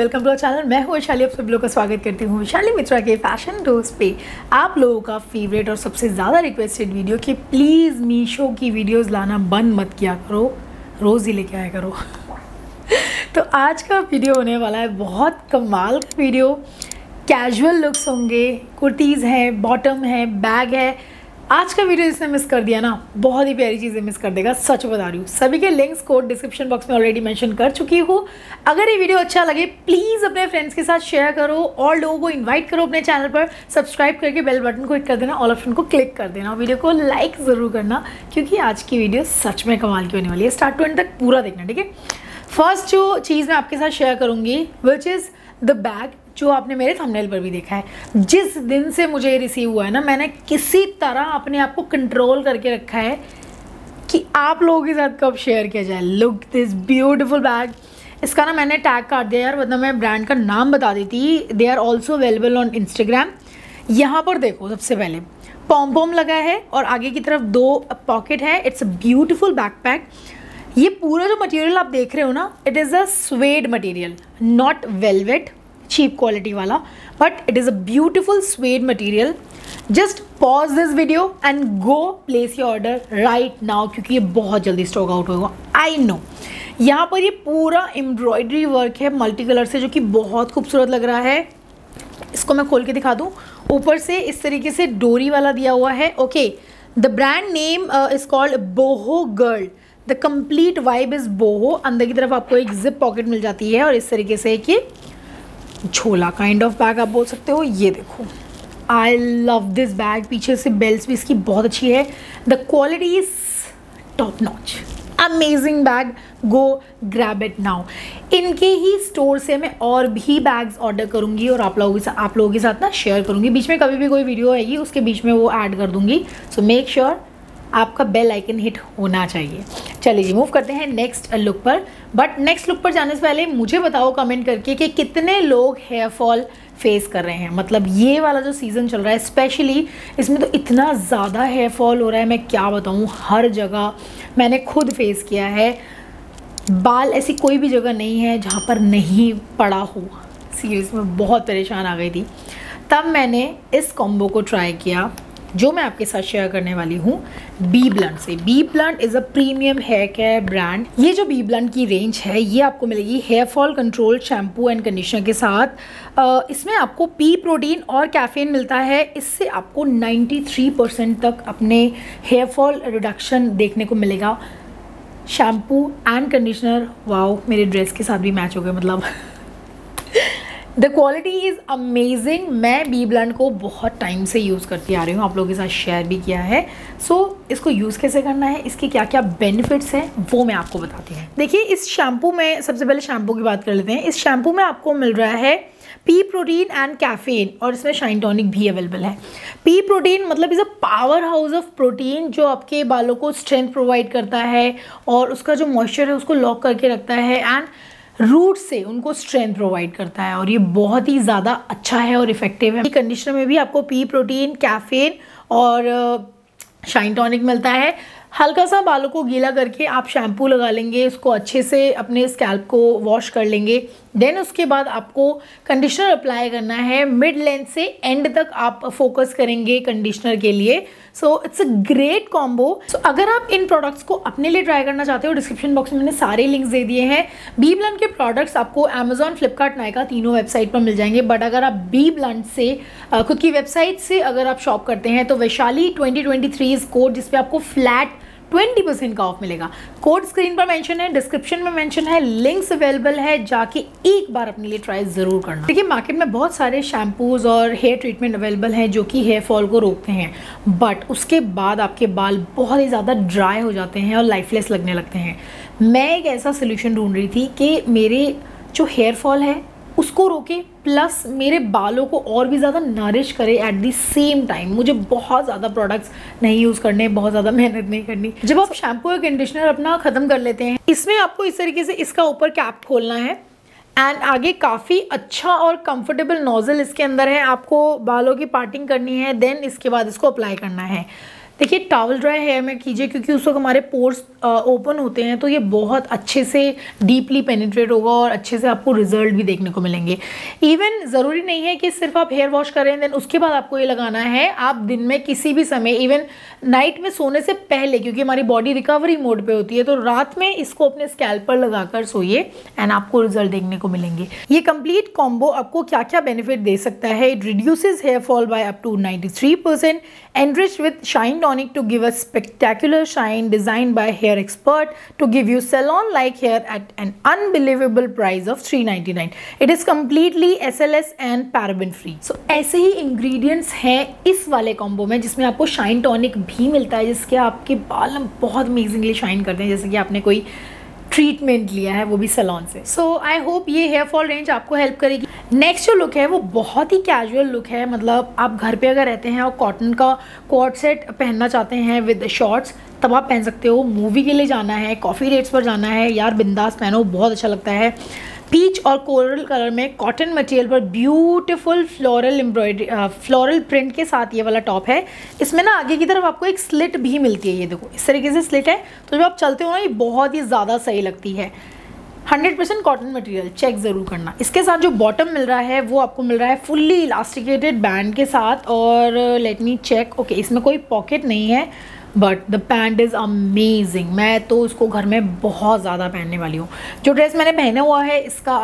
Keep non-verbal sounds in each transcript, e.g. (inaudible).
Welcome to channel मैं हूँ वैशाली, आप सभी लोग का स्वागत करती हूँ वैशाली मित्रा के फ़ैशन डोज पे। आप लोगों का फेवरेट और सबसे ज़्यादा रिक्वेस्टेड वीडियो कि प्लीज़ मीशो की वीडियोस लाना बंद मत किया करो, रोज़ ही लेके आया करो। (laughs) तो आज का वीडियो होने वाला है बहुत कमाल का वीडियो कैजुअल लुक्स होंगे, कुर्तीज़ हैं बॉटम है बैग है आज का वीडियो जिसने मिस कर दिया ना, बहुत ही प्यारी चीज़ें मिस कर देगा, सच बता रही हूँ। सभी के लिंक्स कोड डिस्क्रिप्शन बॉक्स में ऑलरेडी मेंशन कर चुकी हूँ। अगर ये वीडियो अच्छा लगे प्लीज़ अपने फ्रेंड्स के साथ शेयर करो, और लोगों को इन्वाइट करो अपने चैनल पर सब्सक्राइब करके बेल बटन को हिट कर देना ऑल ऑप्शन को क्लिक कर देना वीडियो को लाइक ज़रूर करना, क्योंकि आज की वीडियो सच में कमाल की होने वाली है। स्टार्ट टू एंड तक पूरा देखना, ठीक है? फ़र्स्ट जो चीज़ मैं आपके साथ शेयर करूँगी विच इज़ द बैग जो आपने मेरे थंबनेल पर भी देखा है। जिस दिन से मुझे ये रिसीव हुआ है ना, मैंने किसी तरह अपने आप को कंट्रोल करके रखा है कि आप लोगों के साथ कब शेयर किया जाए। लुक दिस ब्यूटिफुल बैग इसका ना मैंने टैग काट दिया यार मतलब मैं ब्रांड का नाम बता देती। They are also available on Instagram यहाँ पर देखो सबसे पहले पॉम पॉम लगा है और आगे की तरफ़ दो पॉकेट है। इट्स अ ब्यूटिफुल बैकपैक ये पूरा जो मटेरियल आप देख रहे हो ना it is a suede material not velvet cheap quality वाला but it is a beautiful suede material just pause this video and go place your order right now क्योंकि ये बहुत जल्दी स्टॉक आउट होगा। आई नो यहाँ पर ये पूरा एम्ब्रॉयडरी वर्क है मल्टी कलर से, जो कि बहुत खूबसूरत लग रहा है। इसको मैं खोल के दिखा दूँ। ऊपर से इस तरीके से डोरी वाला दिया हुआ है। Okay the brand name is called boho girl the complete vibe is boho अंदर की तरफ़ आपको एक जिप पॉकेट मिल जाती है और इस तरीके से कि झोला काइंड ऑफ़ बैग आप बोल सकते हो। ये देखो। आई लव दिस बैग पीछे से बेल्ट भी इसकी बहुत अच्छी है। The quality is top notch amazing bag go grab it now इनके ही स्टोर से मैं और भी बैग्स ऑर्डर करूँगी और आप लोगों के साथ आप लोगों के साथ ना शेयर करूँगी। बीच में कभी भी कोई वीडियो आएगी, उसके बीच में वो ऐड कर दूँगी। सो मेक श्योर आपका बेल आइकन हिट होना चाहिए। चलिए जी मूव करते हैं नेक्स्ट लुक पर। बट नेक्स्ट लुक पर जाने से पहले मुझे बताओ कमेंट करके कि कितने लोग हेयर फॉल फेस कर रहे हैं। मतलब ये वाला जो सीज़न चल रहा है स्पेशली इसमें तो इतना ज़्यादा हेयर फॉल हो रहा है, मैं क्या बताऊँ? हर जगह मैंने खुद फेस किया है। बाल ऐसी कोई भी जगह नहीं है जहाँ पर नहीं पड़ा हो। सीरियस में बहुत परेशान आ गई थी। तब मैंने इस कॉम्बो को ट्राई किया। जो मैं आपके साथ शेयर करने वाली हूँ बी ब्लंट से। B blunt is a premium hair care brand ये जो बी ब्लंट की रेंज है, ये आपको मिलेगी hair fall control shampoo and conditioner के साथ। इसमें आपको पी प्रोटीन और कैफीन मिलता है। इससे आपको 93 परसेंट तक अपने हेयर फॉल रिडक्शन देखने को मिलेगा। शैम्पू एंड कंडीशनर वाओ मेरे ड्रेस के साथ भी मैच हो गए मतलब। द क्वालिटी इज़ अमेजिंग मैं बी ब्लंड को बहुत टाइम से यूज़ करती आ रही हूँ। आप लोगों के साथ शेयर भी किया है। सो so, इसको यूज़ कैसे करना है? इसके क्या क्या बेनिफिट्स हैं? वो मैं आपको बताती हूँ। देखिए इस शैम्पू में सबसे पहले शैम्पू की बात कर लेते हैं। इस शैम्पू में आपको मिल रहा है पी प्रोटीन एंड कैफीन और इसमें शाइन टॉनिक भी अवेलेबल है। पी प्रोटीन मतलब is a powerhouse of protein जो आपके बालों को स्ट्रेंथ प्रोवाइड करता है और उसका जो मॉइस्चर है उसको लॉक करके रखता है। एंड रूट से उनको स्ट्रेंथ प्रोवाइड करता है और ये बहुत ही ज़्यादा अच्छा है और इफ़ेक्टिव है। कंडीशनर में भी आपको पी प्रोटीन कैफेन और शाइन टॉनिक मिलता है। हल्का सा बालों को गीला करके आप शैम्पू लगा लेंगे, उसको अच्छे से अपने स्कैल्प को वॉश कर लेंगे। देन उसके बाद आपको कंडीशनर अप्लाई करना है। मिड लेंथ से एंड तक आप फोकस करेंगे कंडीशनर के लिए। So it's a great combo so अगर आप इन प्रोडक्ट्स को अपने लिए ट्राई करना चाहते हो डिस्क्रिप्शन बॉक्स में मैंने सारे लिंक्स दे दिए हैं। बी ब्लंट के प्रोडक्ट्स आपको अमेजॉन फ्लिपकार्ट नायका तीनों वेबसाइट पर मिल जाएँगे। बट अगर आप बी ब्लंट से खुद की वेबसाइट से अगर आप शॉप करते हैं तो Vaishali twenty twenty three is code जिसपे आपको फ्लैट ट्वेंटी परसेंट का ऑफ़ मिलेगा। कोड स्क्रीन पर मेंशन है डिस्क्रिप्शन में मेंशन है लिंक्स अवेलेबल है, जाके एक बार अपने लिए ट्राई ज़रूर करना। देखिए मार्केट में बहुत सारे शैम्पूज और हेयर ट्रीटमेंट अवेलेबल हैं जो कि हेयर फॉल को रोकते हैं। बट उसके बाद आपके बाल बहुत ही ज़्यादा ड्राई हो जाते हैं और लाइफलेस लगने लगते हैं। मैं एक ऐसा सोल्यूशन ढूंढ रही थी कि मेरे जो हेयर फॉल है उसको रोके प्लस मेरे बालों को और भी ज़्यादा नरिश करे एट दी सेम टाइम मुझे बहुत ज़्यादा प्रोडक्ट्स नहीं यूज़ करने, बहुत ज़्यादा मेहनत नहीं करनी। जब आप शैम्पू या कंडीशनर अपना ख़त्म कर लेते हैं, इसमें आपको इस तरीके से इसका ऊपर कैप खोलना है। एंड आगे काफ़ी अच्छा और कंफर्टेबल नोज़ल इसके अंदर है। आपको बालों की पार्टिंग करनी है देन इसके बाद इसको अप्लाई करना है। देखिए टॉवल ड्राई हेयर में कीजिए, क्योंकि उस वक्त हमारे पोर्स ओपन होते हैं तो ये बहुत अच्छे से डीपली पेनिट्रेट होगा और अच्छे से आपको रिज़ल्ट भी देखने को मिलेंगे। इवन ज़रूरी नहीं है कि सिर्फ़ आप हेयर वॉश करें देन उसके बाद आपको ये लगाना है, आप दिन में किसी भी समय इवन नाइट में सोने से पहले, क्योंकि हमारी बॉडी रिकवरी मोड पर होती है तो रात में इसको अपने स्कैल्प पर लगाकर सोइए एंड आपको रिज़ल्ट देखने को मिलेंगे। ये कंप्लीट कॉम्बो आपको क्या क्या बेनिफिट दे सकता है? It reduces hair fall by up to 93 percent enriched with shine tonic to give a spectacular shine designed by hair expert to give you salon like hair at an unbelievable price of 399 it is completely SLS and paraben free so ऐसे ही ingredients हैं इस वाले combo में जिसमें आपको shine tonic भी मिलता है जिसके आपके बाल बहुत अमेजिंगली शाइन करते हैं जैसे कि आपने कोई ट्रीटमेंट लिया है वो भी सलोन से। सो आई होप ये हेयर फॉल रेंज आपको हेल्प करेगी। नेक्स्ट जो लुक है, वो बहुत ही कैजुअल लुक है। मतलब आप घर पे अगर रहते हैं और कॉटन का कोट सेट पहनना चाहते हैं विद शॉर्ट्स तब आप पहन सकते हो। मूवी के लिए जाना है कॉफ़ी रेट्स पर जाना है। यार, बिंदास पहनो, बहुत अच्छा लगता है। पीच और कोरल कलर में कॉटन मटेरियल पर beautiful floral embroidery floral print के साथ ये वाला टॉप है। इसमें ना आगे की तरफ़ आपको एक स्लिट भी मिलती है, ये देखो, इस तरीके से स्लिट है। तो जब आप चलते हो ना, ये बहुत ही ज़्यादा सही लगती है। Hundred percent cotton material, check ज़रूर करना। इसके साथ जो बॉटम मिल रहा है, वो आपको मिल रहा है फुल्ली इलास्टिकेटेड बैंड के साथ और, लेट मी चेक, ओके, इसमें कोई पॉकेट नहीं है। But the pant is amazing मैं तो उसको घर में बहुत ज़्यादा पहनने वाली हूँ। जो ड्रेस मैंने पहना हुआ है, इसका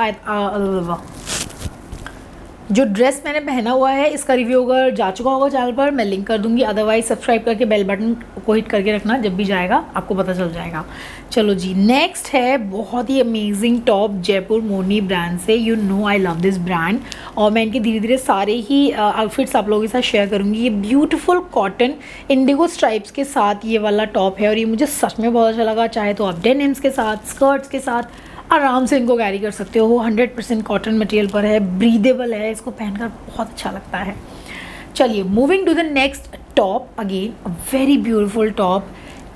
जो ड्रेस मैंने पहना हुआ है, इसका रिव्यू अगर जा चुका होगा चैनल पर, मैं लिंक कर दूँगी। अदरवाइज़ सब्सक्राइब करके बेल बटन को हिट करके रखना, जब भी जाएगा, आपको पता चल जाएगा। चलो जी नेक्स्ट है बहुत ही amazing top Jaipur Moni brand से। You know I love this brand और मैं इनके धीरे धीरे सारे ही आउटफिट्स आप लोगों के साथ शेयर करूँगी। ये ब्यूटीफुल कॉटन इंडिगो स्ट्राइप्स के साथ ये वाला टॉप है। और ये मुझे सच में बहुत अच्छा लगा। चाहे तो आप डेनिम्स के साथ स्कर्ट्स के साथ आराम से इनको कैरी कर सकते हो। हंड्रेड परसेंट कॉटन मटेरियल पर है ब्रीदेबल है, इसको पहनकर बहुत अच्छा लगता है। चलिए moving to the next top again very beautiful top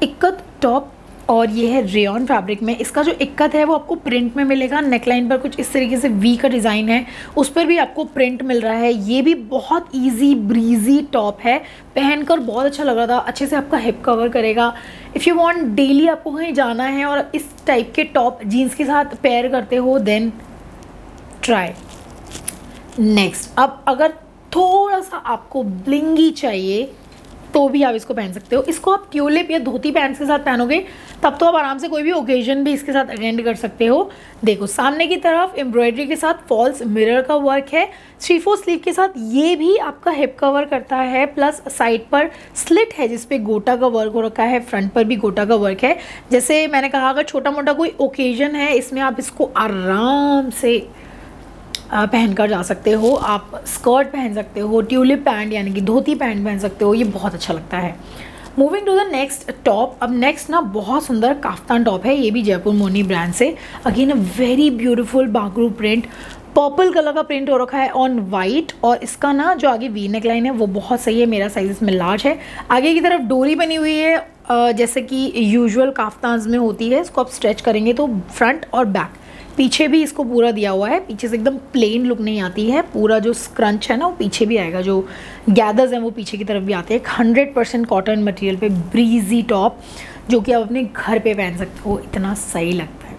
ikat top और ये है रेयन फैब्रिक में। इसका जो इक्कत है, वो आपको प्रिंट में मिलेगा। नेकलाइन पर कुछ इस तरीके से वी का डिज़ाइन है। उस पर भी आपको प्रिंट मिल रहा है। ये भी बहुत इजी ब्रीजी टॉप है। पहनकर बहुत अच्छा लग रहा था। अच्छे से आपका हिप कवर करेगा। इफ़ यू वांट डेली आपको कहीं जाना है और इस टाइप के टॉप जीन्स के साथ पेयर करते हो देन ट्राई नेक्स्ट अब अगर थोड़ा सा आपको ब्लिंगी चाहिए तो भी आप इसको पहन सकते हो। इसको आप ट्यूलिप या धोती पैंट्स के साथ पहनोगे, तब तो आप आराम से कोई भी ओकेजन भी इसके साथ अटेंड कर सकते हो। देखो, सामने की तरफ़ एम्ब्रॉयडरी के साथ फॉल्स मिरर का वर्क है। थ्री फोर स्लीव के साथ ये भी आपका हिप कवर करता है प्लस साइड पर स्लिट है जिसपे गोटा का वर्क हो रखा है फ्रंट पर भी गोटा का वर्क है। जैसे मैंने कहा, अगर छोटा मोटा कोई ओकेजन है, इसमें आप इसको आराम से पहन कर जा सकते हो, आप स्कर्ट पहन सकते हो, ट्यूलिप पैंट यानी कि धोती पैंट पहन सकते हो, ये बहुत अच्छा लगता है। Moving to the next top अब नेक्स्ट ना बहुत सुंदर काफ्तान टॉप है, ये भी जयपुर मोनी ब्रांड से। Again a very beautiful Bagru print purple colour का प्रिंट हो रखा है ऑन वाइट और इसका ना जो आगे वी नेक लाइन है, वो बहुत सही है, मेरा साइज़ इसमें लार्ज है। आगे की तरफ़ डोरी बनी हुई है जैसे कि यूजुअल काफ्तान में होती है, इसको आप स्ट्रेच करेंगे तो फ्रंट और बैक पीछे भी इसको पूरा दिया हुआ है। पीछे से एकदम प्लेन लुक नहीं आती है। पूरा जो स्क्रंच है ना, वो पीछे भी आएगा। जो गैदर्स हैं, वो पीछे की तरफ़ भी आते हैं। हंड्रेड परसेंट कॉटन मटेरियल पे ब्रीजी टॉप जो कि आप अपने घर पे पहन सकते हो। इतना सही लगता है।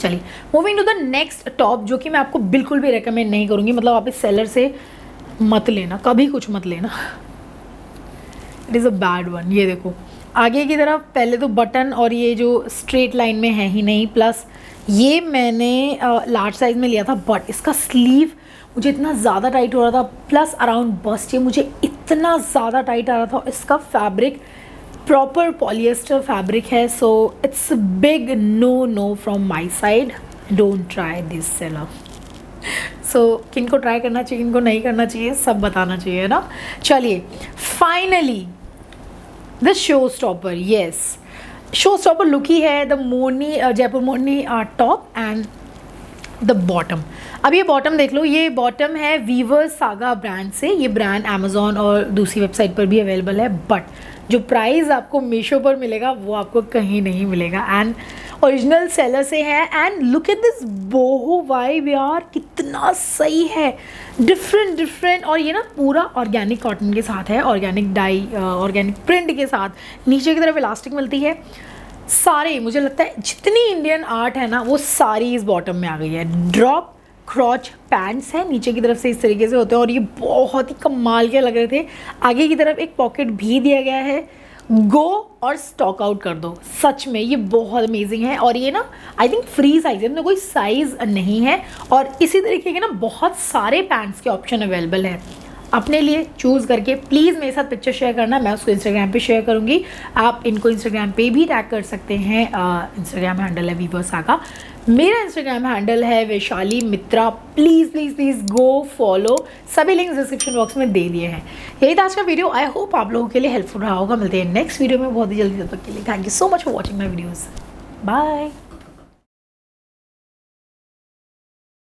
चलिए moving to the next top जो कि मैं आपको बिल्कुल भी रिकमेंड नहीं करूँगी। मतलब आप इस सेलर से मत लेना। कभी कुछ मत लेना। It is a bad one ये देखो, आगे की तरफ़ पहले तो बटन और ये जो स्ट्रेट लाइन में है ही नहीं। प्लस ये मैंने लार्ज साइज़ में लिया था बट इसका स्लीव मुझे इतना ज़्यादा टाइट हो रहा था प्लस अराउंड बस्ट ये मुझे इतना ज़्यादा टाइट आ रहा था, इसका फैब्रिक प्रॉपर पॉलिएस्टर फैब्रिक है so it's big no no from my side don't try this seller so किन को ट्राई करना चाहिए, किन को नहीं करना चाहिए, सब बताना चाहिए ना? चलिए finally the show stopper yes show stopper look ही है the Morni Jaipur Morni top and the bottom अब ये बॉटम देख लो, ये बॉटम है वीवर सागा ब्रांड से, ये ब्रांड अमेजोन और दूसरी वेबसाइट पर भी अवेलेबल है बट जो प्राइस आपको मीशो पर मिलेगा, वो आपको कहीं नहीं मिलेगा. एंड ओरिजिनल सेलर से है and look at this boho vibe यार कितना सही है। डिफरेंट डिफरेंट और ये ना पूरा ऑर्गेनिक कॉटन के साथ है ऑर्गेनिक डाई ऑर्गेनिक प्रिंट के साथ। नीचे की तरफ़ इलास्टिक मिलती है। सारे, मुझे लगता है जितनी इंडियन आर्ट है ना, वो सारी इस बॉटम में आ गई है। ड्रॉप क्रॉच पैंट्स हैं, नीचे की तरफ़ से इस तरीके से होते हैं, और ये बहुत ही कमाल के लग रहे थे। आगे की तरफ़ एक पॉकेट भी दिया गया है। गो और स्टॉक आउट कर दो। सच में ये बहुत अमेजिंग है और ये ना आई थिंक फ्री साइज़ है मतलब कोई साइज़ नहीं है और इसी तरीके के ना बहुत सारे पैंट्स के ऑप्शन अवेलेबल हैं। अपने लिए चूज़ करके प्लीज़ मेरे साथ पिक्चर शेयर करना, मैं उसको इंस्टाग्राम पे शेयर करूँगी। आप इनको इंस्टाग्राम पे भी टैग कर सकते हैं इंस्टाग्राम हैंडल है वीवर सागा मेरा इंस्टाग्राम हैंडल है Vaishali Mitra. Please please please go follow सभी लिंक्स डिस्क्रिप्शन बॉक्स में दे दिए हैं। यही था आज का वीडियो आई होप आप लोगों के लिए हेल्पफुल रहा होगा। मिलते हैं नेक्स्ट वीडियो में बहुत ही जल्दी तब तक के लिए। Thank you so much for watching my videos bye